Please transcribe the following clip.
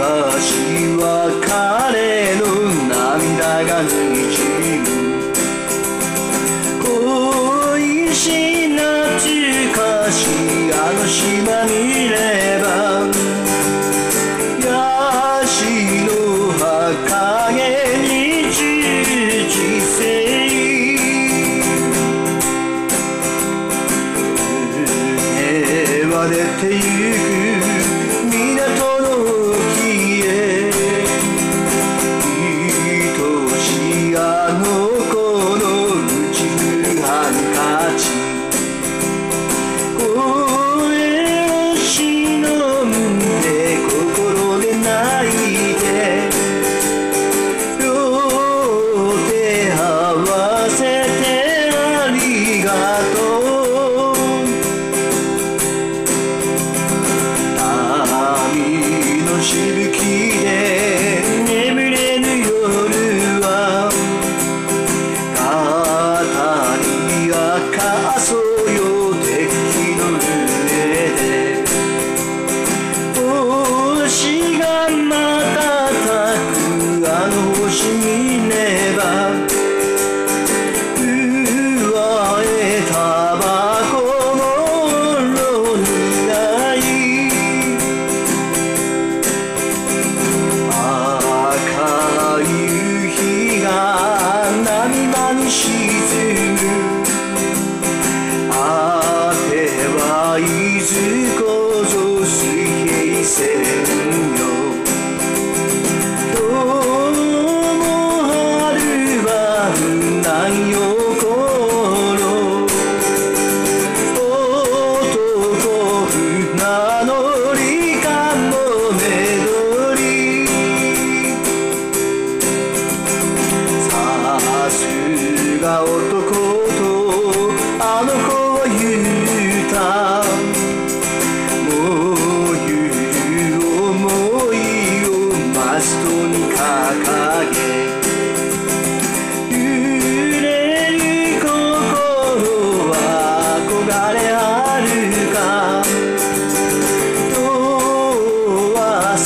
は彼の涙がにじむ恋しな懐かしあの島見ればヤシの葉影に十せい胸は出てゆくいずこぞ水平線。あるか」「とは